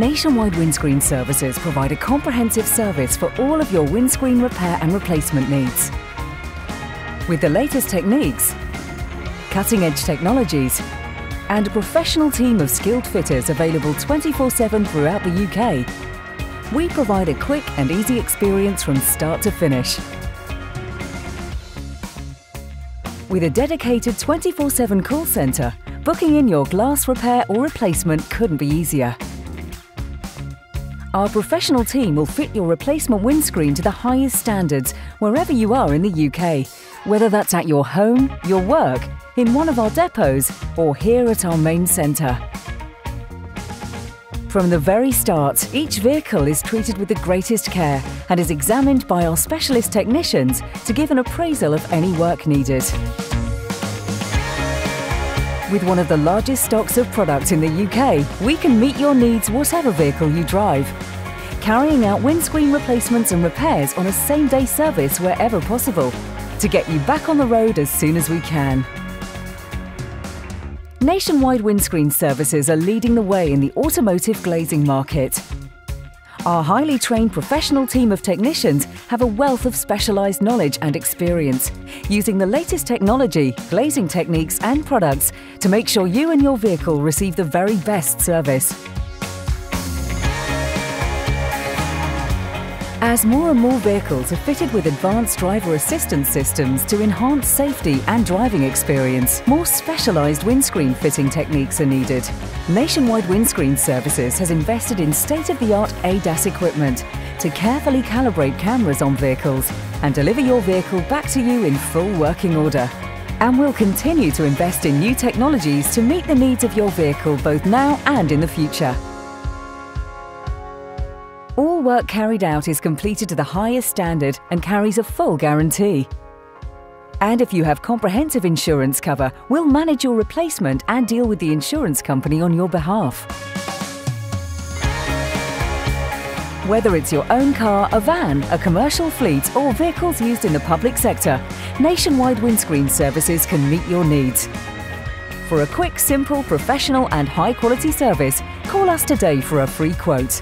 Nationwide Windscreen Services provide a comprehensive service for all of your windscreen repair and replacement needs. With the latest techniques, cutting-edge technologies, and a professional team of skilled fitters available 24-7 throughout the UK, we provide a quick and easy experience from start to finish. With a dedicated 24-7 call centre, booking in your glass repair or replacement couldn't be easier. Our professional team will fit your replacement windscreen to the highest standards wherever you are in the UK, whether that's at your home, your work, in one of our depots, or here at our main centre. From the very start, each vehicle is treated with the greatest care and is examined by our specialist technicians to give an appraisal of any work needed. With one of the largest stocks of product in the UK, we can meet your needs whatever vehicle you drive. Carrying out windscreen replacements and repairs on a same-day service wherever possible to get you back on the road as soon as we can. Nationwide Windscreen Services are leading the way in the automotive glazing market. Our highly trained professional team of technicians have a wealth of specialised knowledge and experience, using the latest technology, glazing techniques and products to make sure you and your vehicle receive the very best service. As more and more vehicles are fitted with advanced driver assistance systems to enhance safety and driving experience, more specialised windscreen fitting techniques are needed. Nationwide Windscreen Services has invested in state-of-the-art ADAS equipment to carefully calibrate cameras on vehicles and deliver your vehicle back to you in full working order. And we'll continue to invest in new technologies to meet the needs of your vehicle both now and in the future. All work carried out is completed to the highest standard and carries a full guarantee. And if you have comprehensive insurance cover, we'll manage your replacement and deal with the insurance company on your behalf. Whether it's your own car, a van, a commercial fleet or vehicles used in the public sector, Nationwide Windscreen Services can meet your needs. For a quick, simple, professional and high quality service, call us today for a free quote.